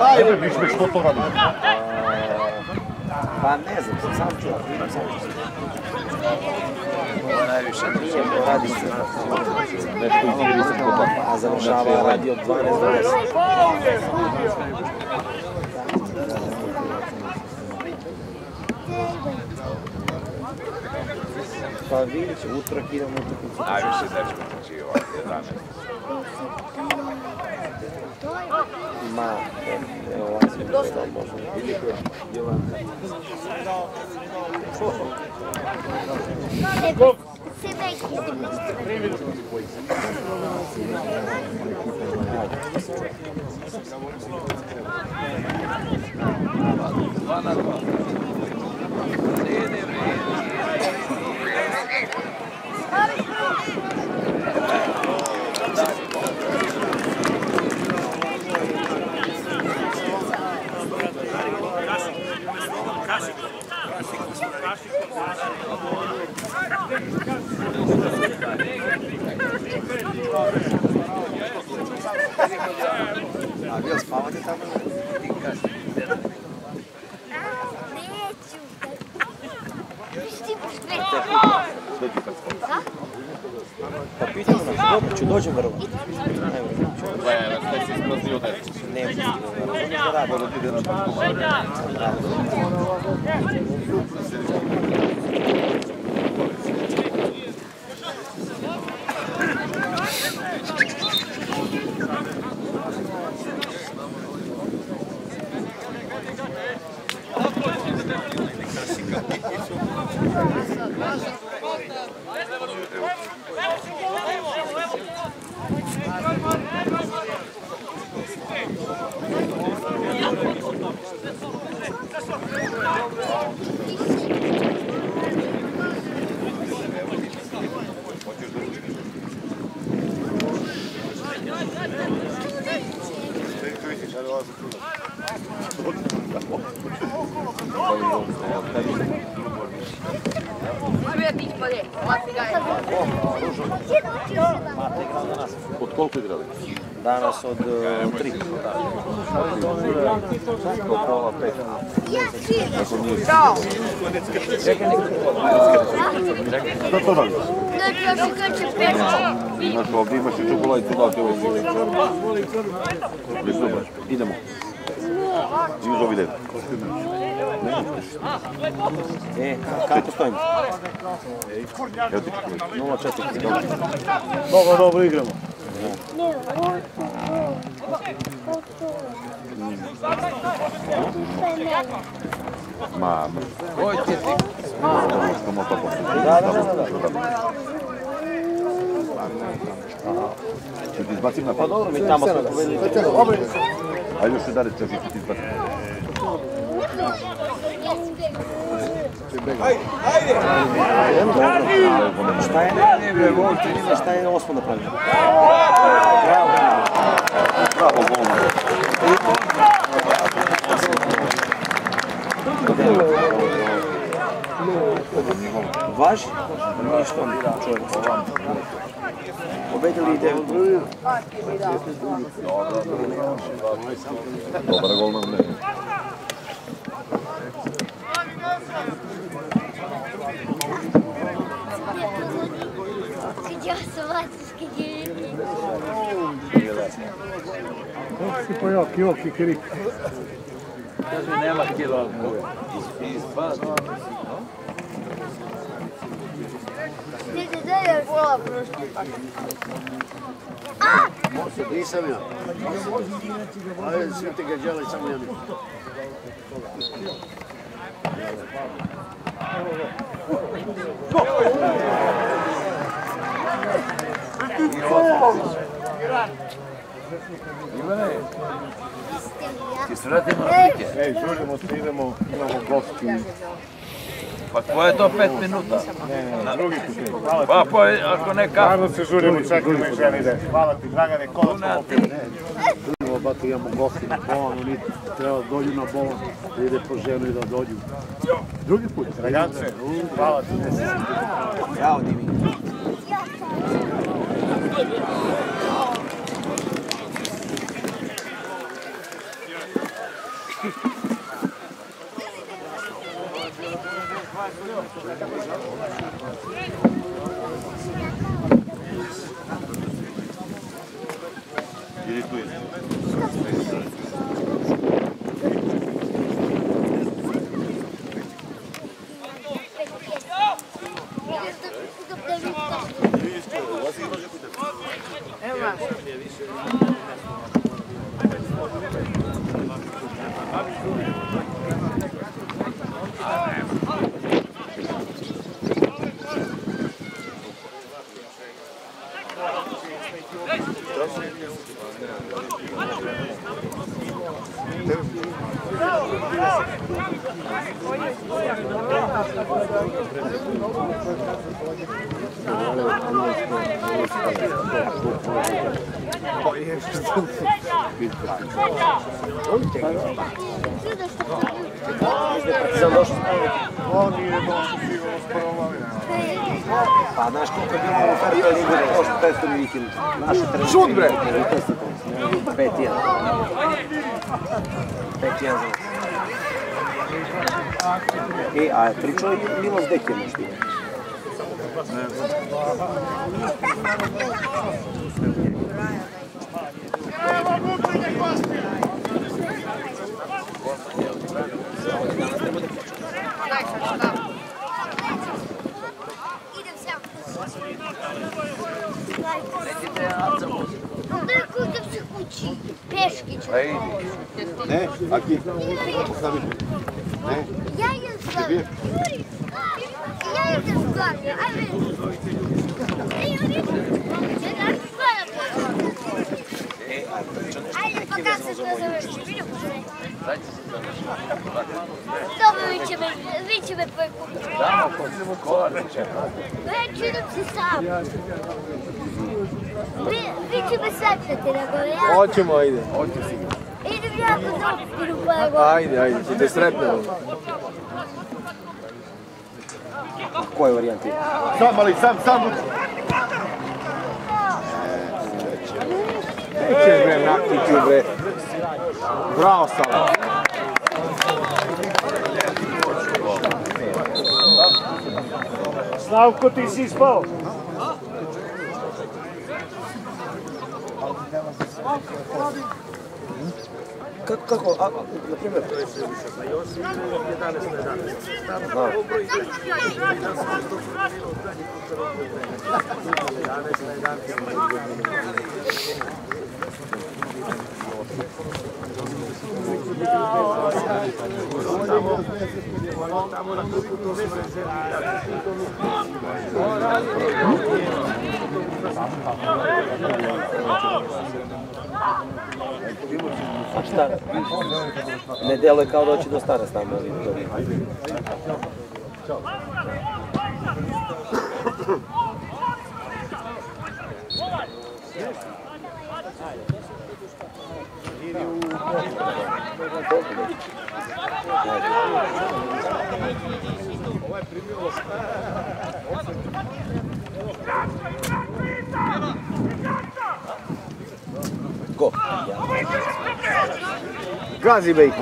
Ajde, što to radi? Pa ne znam, sam ću, sam ću. Najviše Nije, radi se. Nešto vas. A završava radi od 12 do 10. Pa vidjet će, utorak idemo utakmicu. Najviše dečko počio, 11. Ma, evo ovaj se dosta možemo. Dva na dva. Vredi, vredi. A vi spavate tamo? Neću. Avio, spalma que tava em casa. Попить у нас дома, чудочек ворот. Не, не, не. Od koliko igrali? Danas od 3. Koliko pola, 5. Ciao! Šta to radiš? Neću još igraći pešće. Imaš ovdje, imaš i čokolad i cudat, evo ti. Dobro, idemo. Juzo vide. E, kako stojimo? Evo ti. 0-4. Dobro, dobro, igramo. Ma, ой, ти си. Искам от това. Да, да, да, да. Ще ти избацим на път? Ми няма се повели. Айде ще даде чаши, ще ти избацим. Айде, айде! Šta je ne, ne, ne, ovo je 13, šta je 8 napravljeno. Bravo! golman. Važi? Ništa mi čovjek. Pobedili i devet. Dobar golman, ne. Хотя салатовский деревень. si jok, kilo kikirik. Kaže, nema kilo almuja. Iz dva dana. Ti gdje je vola proštipak? Nisam ja. Ajde, svi te ga žele, samo ja nisam. Go! Go! Ivane, ti se vratimo na slike. Ej, žurimo se, idemo, imamo gosti. Pa tvoje je to pet minuta. Drugi put. Hvala ti. Pa, pa, ako ne kako. Stvarno se žurimo, čekaj me žena. Hvala ti, Dragane, kola smo opet. Žurimo, bako imamo gosti na bolonu, ni treba dođu na bolon, da ide po ženu i da dođu. Drugi put. Dragance, hvala ti. ne se sjetim. Bravo, Direito isso. Hoćemo, ajde. idem pa gore. Ajde, ajde, te sretnemo. Koje varijante? sam, ali sam, sam. Nećeš bre, nakniti bre. Bravo, Sala. Slavko, ti si Како? А, на пример? Tamo na kupu to sve zemlje. Aș stara. Nedelă ca o roci do stara asta am avut. Ovo je primilo. Ovo je primilo. Ko? Gazi bejku.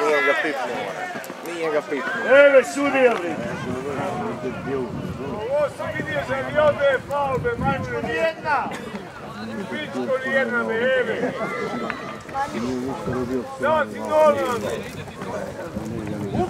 Nije ga pipnuo. Nije ga pipnuo. Eve, sudija, bre. Ovo su vidio za ljobe, falbe, majmune, nijedna. Pičko nijedna, me, eve. Da, ti normalno.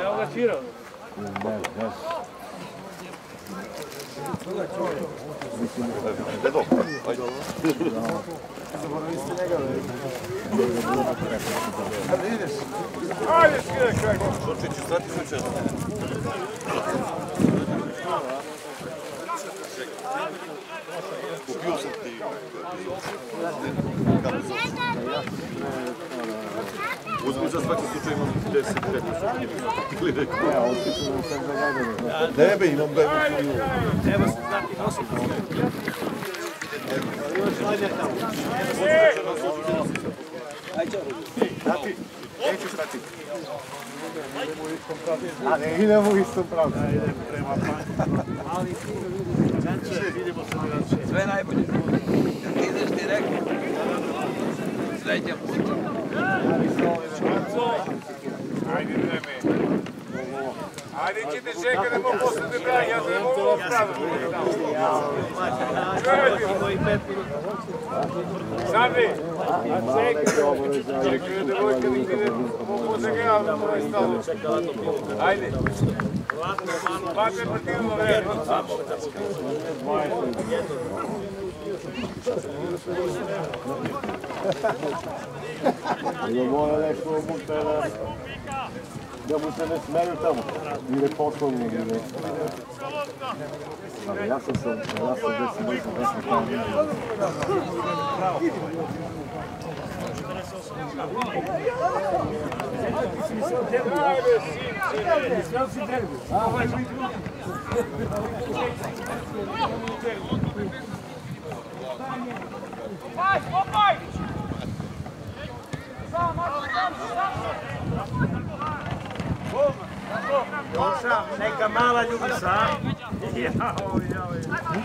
Evo ga Ciro. Ajde, skidaj kraj. Kupio sam ti. Uzmi za svaki slučaj imam 10 15 Ne be, imam ga imam A ne idemo u istom pravcu. Sve najbolje. Kad ideš direktno, Дайте. Айде, време. Айде, че те чекаме, но после те бях, аз не мога да правя. Чуете? Сами, а чекаме. Чекаме да бъде къде къде, по сега, да му е стало. Айде. Бате, противно време. Idemo mora ne smeju neka mala ljubi sa. Jao, jao, jao.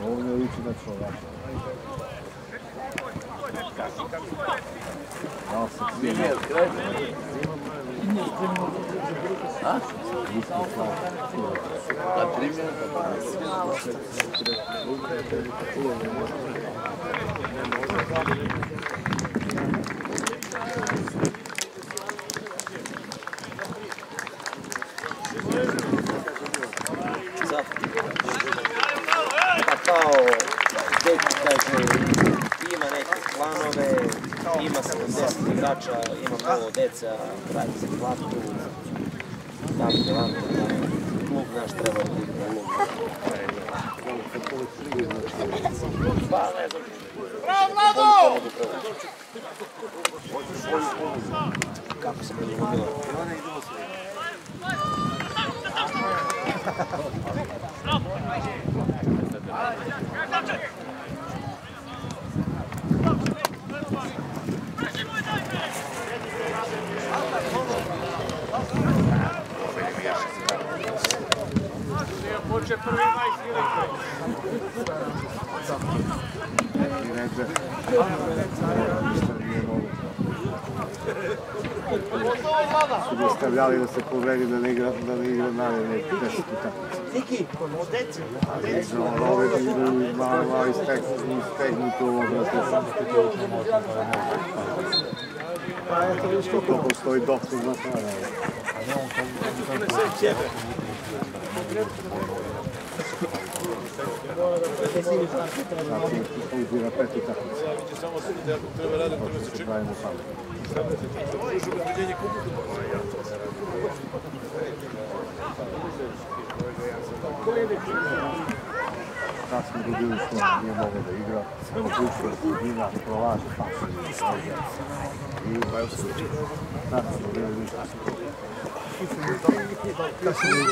Ovo ne liči na čovjeka. Dao sam svi. А? А три минуты. прийдеться брати закладку. Там діла, клуб ну, наш треба. Pa eto, viš to postoji doktor za to. Znači, igra pet utakmica. Samo sudite ako treba raditi, to se Se pravimo sami. Sad smo dobili što nam nije mogao da igra, opuštio je sredina, prolaže tam se nije sredina. I baš se sad smo bili ništa. Kad se mi...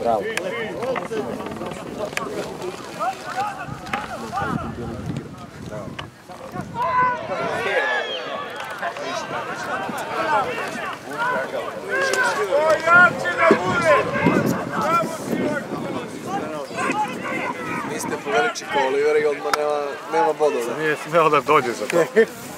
Bravo. Niste poveliči kao Oliver i odmah nema, nema bodova. Nije smeo da dođe za to.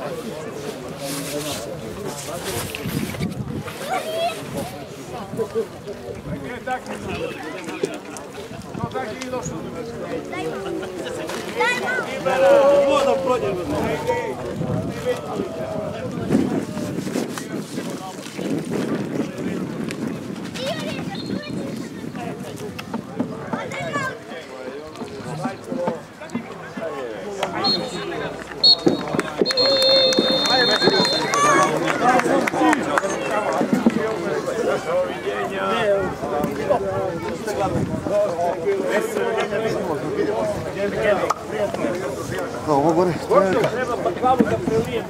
Dajmo! Boldog progyarod! Gore, Treba pa glavu da prelijem.